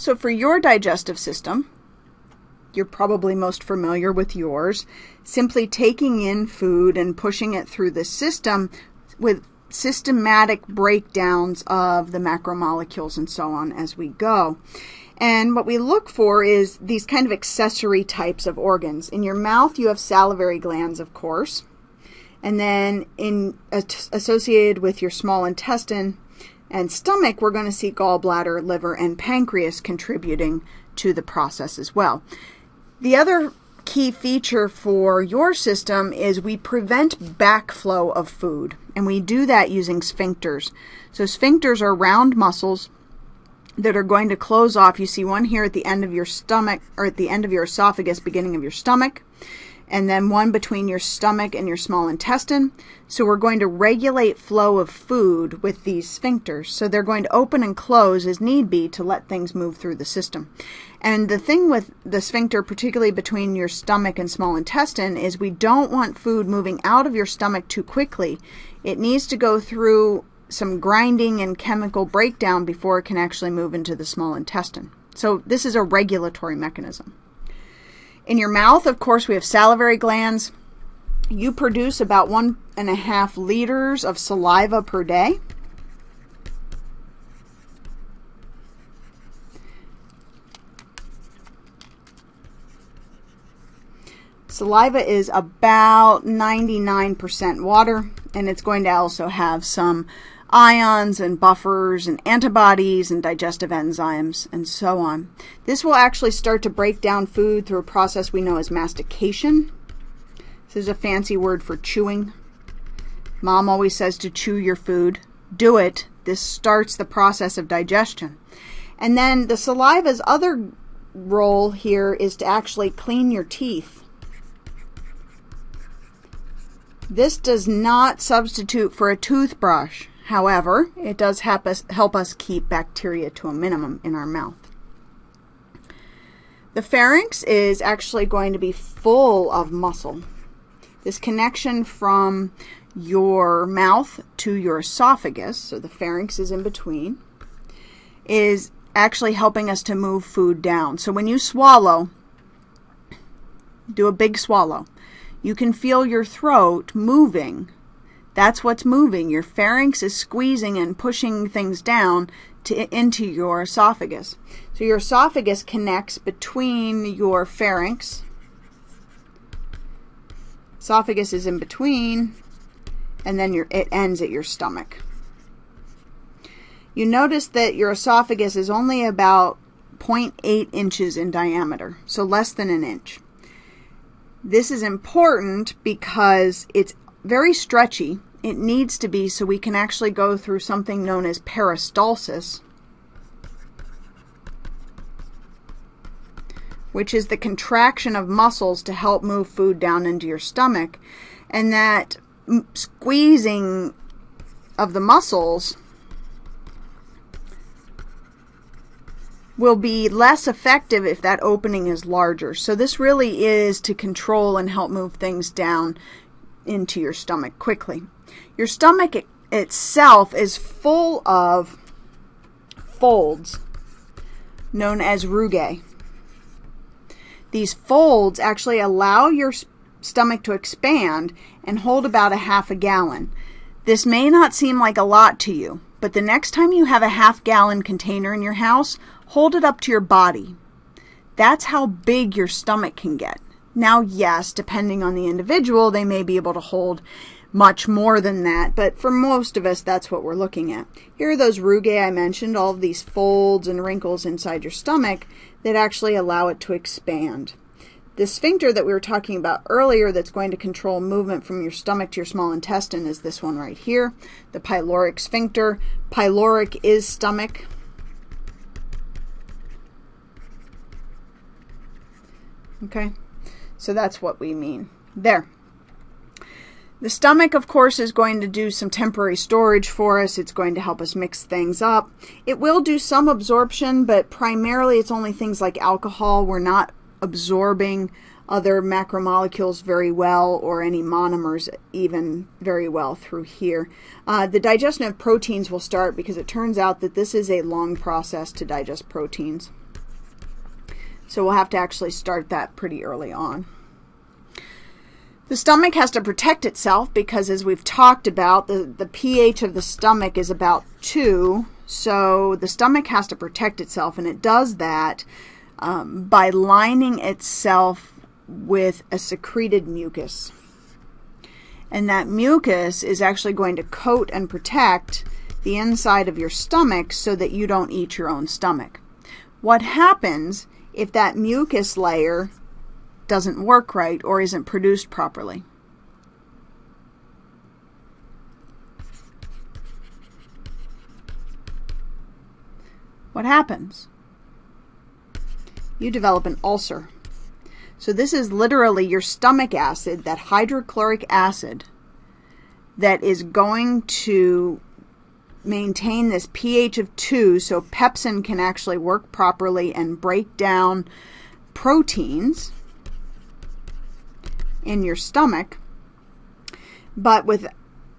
So for your digestive system, you're probably most familiar with yours, simply taking in food and pushing it through the system with systematic breakdowns of the macromolecules and so on as we go. And what we look for is these kind of accessory types of organs. In your mouth, you have salivary glands, of course. And then in associated with your small intestine and stomach, we're going to see gallbladder, liver, and pancreas contributing to the process as well. The other key feature for your system is we prevent backflow of food, and we do that using sphincters. So sphincters are round muscles that are going to close off. You see one here at the end of your stomach, or at the end of your esophagus, beginning of your stomach and then one between your stomach and your small intestine. So we're going to regulate flow of food with these sphincters. So they're going to open and close as need be to let things move through the system. And the thing with the sphincter, particularly between your stomach and small intestine, is we don't want food moving out of your stomach too quickly. It needs to go through some grinding and chemical breakdown before it can actually move into the small intestine. So this is a regulatory mechanism. In your mouth, of course, we have salivary glands. You produce about one and a half liters of saliva per day. Saliva is about 99% water, and it's going to also have some ions and buffers and antibodies and digestive enzymes and so on. This will actually start to break down food through a process we know as mastication. This is a fancy word for chewing. Mom always says to chew your food. Do it. This starts the process of digestion. And then the saliva's other role here is to actually clean your teeth. This does not substitute for a toothbrush. However, it does help us, help us keep bacteria to a minimum in our mouth. The pharynx is actually going to be full of muscle. This connection from your mouth to your esophagus, so the pharynx is in between, is actually helping us to move food down. So when you swallow, do a big swallow, you can feel your throat moving that's what's moving. Your pharynx is squeezing and pushing things down to, into your esophagus. So your esophagus connects between your pharynx. Esophagus is in between, and then your, it ends at your stomach. You notice that your esophagus is only about 0.8 inches in diameter, so less than an inch. This is important because it's very stretchy. It needs to be so we can actually go through something known as peristalsis, which is the contraction of muscles to help move food down into your stomach. And that squeezing of the muscles will be less effective if that opening is larger. So this really is to control and help move things down into your stomach quickly. Your stomach itself is full of folds known as rugae. These folds actually allow your stomach to expand and hold about a half a gallon. This may not seem like a lot to you, but the next time you have a half gallon container in your house, hold it up to your body. That's how big your stomach can get. Now, yes, depending on the individual, they may be able to hold much more than that, but for most of us, that's what we're looking at. Here are those rugae I mentioned, all of these folds and wrinkles inside your stomach that actually allow it to expand. The sphincter that we were talking about earlier that's going to control movement from your stomach to your small intestine is this one right here, the pyloric sphincter. Pyloric is stomach. Okay. So that's what we mean. There. The stomach, of course, is going to do some temporary storage for us. It's going to help us mix things up. It will do some absorption, but primarily it's only things like alcohol. We're not absorbing other macromolecules very well or any monomers even very well through here. Uh, the digestion of proteins will start because it turns out that this is a long process to digest proteins. So we'll have to actually start that pretty early on. The stomach has to protect itself because, as we've talked about, the, the pH of the stomach is about 2. So the stomach has to protect itself, and it does that um, by lining itself with a secreted mucus. And that mucus is actually going to coat and protect the inside of your stomach so that you don't eat your own stomach. What happens if that mucus layer doesn't work right or isn't produced properly? What happens? You develop an ulcer. So this is literally your stomach acid, that hydrochloric acid, that is going to maintain this pH of 2 so pepsin can actually work properly and break down proteins in your stomach. But with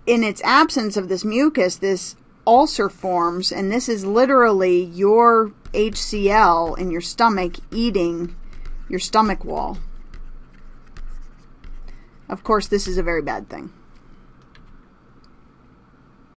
in its absence of this mucus, this ulcer forms, and this is literally your HCl in your stomach eating your stomach wall. Of course, this is a very bad thing.